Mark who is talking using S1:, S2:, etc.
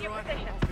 S1: Your position.